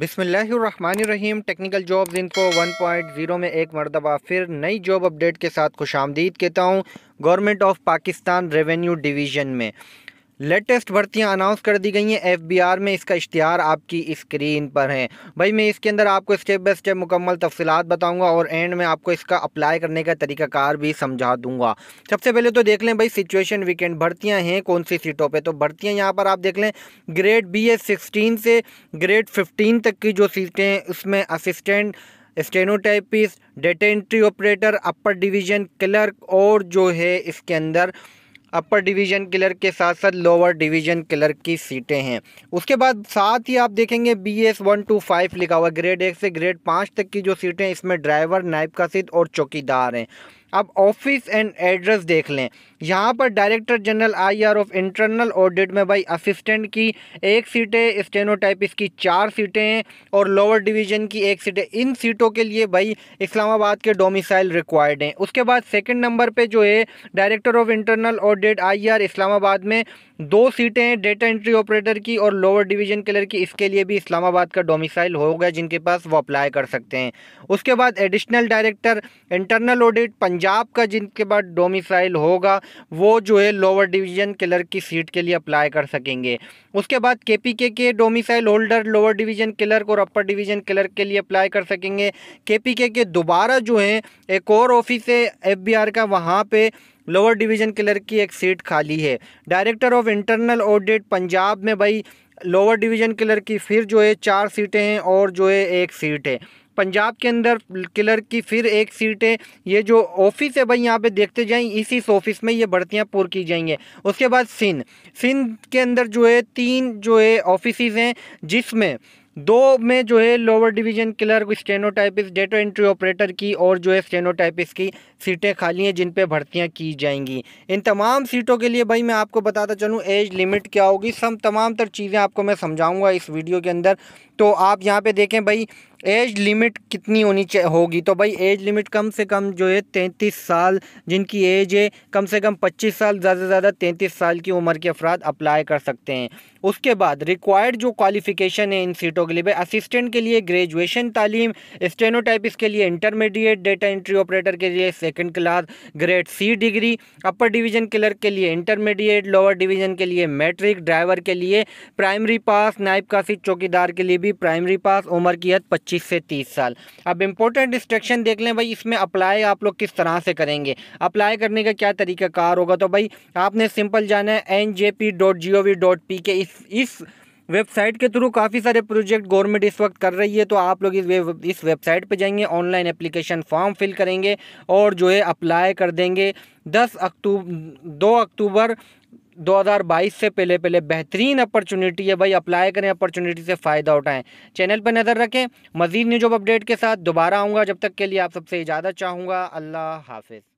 बिसमीम technical jobs इनको 1.0 में एक मरतबा। फिर नई जॉब अपडेट के साथ खुश कहता हूँ, government of Pakistan revenue division में। लेटेस्ट भर्तियाँ अनाउंस कर दी गई हैं। एफबीआर में इसका इश्तहार आपकी स्क्रीन पर है। भाई, मैं इसके अंदर आपको स्टेप बाय स्टेप मुकम्मल तफसीत बताऊँगा और एंड में आपको इसका अप्लाई करने का तरीकाकार भी समझा दूँगा। सबसे पहले तो देख लें भाई सिचुएशन वीकेंड भर्तियाँ हैं कौन सी सीटों पे? तो भर्तियाँ यहाँ पर आप देख लें ग्रेड बी एस सिक्सटीन से ग्रेड फिफ्टीन तक की जो सीटें उसमें assistant stenotypist data entry operator upper division clerk और जो है इसके अंदर अपर डिवीज़न क्लर्क के साथ साथ लोअर डिवीज़न क्लर्क की सीटें हैं। उसके बाद साथ ही आप देखेंगे B S one two five लिखा हुआ ग्रेड एक से ग्रेड पाँच तक की जो सीटें इसमें ड्राइवर नायब का सीट और चौकीदार हैं। अब ऑफ़िस एंड एड्रेस देख लें। यहाँ पर director general IR of internal audit में भाई असिस्टेंट की एक सीटें स्टेनोटाइपिस की चार सीटें हैं और लोअर डिवीज़न की एक सीटें। इन सीटों के लिए भाई इस्लामाबाद के डोमिसाइल रिक्वायर्ड हैं। उसके बाद सेकंड नंबर पे जो है, director of internal audit IR Islamabad में दो सीटें हैं, डेटा एंट्री ऑपरेटर की और लोअर डिवीज़न क्लर की। इसके लिए भी इस्लामाबाद का डोमिसाइल होगा जिनके पास वो अप्लाई कर सकते हैं। उसके बाद additional director, internal audit, Punjab का जिनके बाद डोमिसाइल होगा, वो जो है लोअर डिवीज़न क्लर्क की सीट के लिए अप्लाई कर सकेंगे। उसके बाद के पी के के domicile holder lower division clerk और अपर डिवीज़न क्लर्क के लिए अप्लाई कर सकेंगे। के पी के के दोबारा जो है, एक और ऑफ़िस है एफ़ बी आर का, वहाँ पर लोअर डिवीज़न क्लर्क की एक सीट खाली है। Director of internal audit Punjab में भाई लोअर डिवीज़न क्लर्क की फिर जो है चार सीटें हैं और जो है एक सीट है। पंजाब के अंदर क्लर्क की फिर एक सीट है। ये जो ऑफ़िस है भाई, यहाँ पे देखते जाएँ, इसी ऑफ़िस में ये भर्तियाँ पूरी की जाएँगे। उसके बाद सिंध सिंध के अंदर जो है तीन जो है ऑफ़िस हैं, जिसमें दो में जो है lower division clerk stenotypist data entry operator की और जो है स्टेनोटाइपिस की सीटें खाली हैं, जिन पे भर्तियाँ की जाएँगी। इन तमाम सीटों के लिए भाई मैं आपको बताता चलूँ एज लिमिट क्या होगी? सब तमाम तर चीज़ें आपको मैं समझाऊँगा इस वीडियो के अंदर। तो आप यहाँ पे देखें भाई एज लिमिट कितनी होनी चाहिए होगी? तो भाई एज लिमिट कम से कम जो है तैंतीस साल, जिनकी एज है कम से कम पच्चीस साल, ज़्यादा से ज़्यादा तैंतीस साल की उम्र के अफराद अप्लाई कर सकते हैं। उसके बाद रिक्वायर्ड जो क्वालिफ़िकेशन है इन सीटों लिए असिस्टेंट के लिए ग्रेजुएशन तालीम स्टेनोटाइपिस के लिए इंटरमीडिएट डेटा एंट्री ऑपरेटर के लिए second class grade C degree upper division clerk के लिए इंटरमीडिएट लोअर डिवीज़न के लिए मैट्रिक ड्राइवर के लिए प्राइमरी पास नाइब कासिद चौकीदार के लिए भी प्राइमरी पास उम्र की हद पच्चीस से तीस साल। अब इम्पोर्टेंट इंस्ट्रक्शन देख लें भाई, इसमें अप्लाई आप लोग किस तरह से करेंगे? अप्लाई करने का क्या तरीक़ाकार होगा? तो भाई, आपने सिंपल जाना है N J P dot G O V dot P K इस इस वेबसाइट के थ्रू काफ़ी सारे प्रोजेक्ट गवर्नमेंट इस वक्त कर रही है तो आप लोग इस वेब, इस वेबसाइट पे जाएँगे, ऑनलाइन एप्लीकेशन फॉर्म फिल करेंगे और जो है अप्लाई कर देंगे। 10 अक्टूबर 2 अक्टूबर 2022 से पहले पहले बेहतरीन अपॉर्चुनिटी है भाई, अप्लाई करें, अपॉर्चुनिटी से फ़ायदा उठाएँ। चैनल पर नज़र रखें, मज़ीद न्यूज़ अपडेट के साथ दोबारा आऊँगा, जब तक के लिए आप सबसे इजाज़त चाहूँगा, अल्लाह हाफिज़।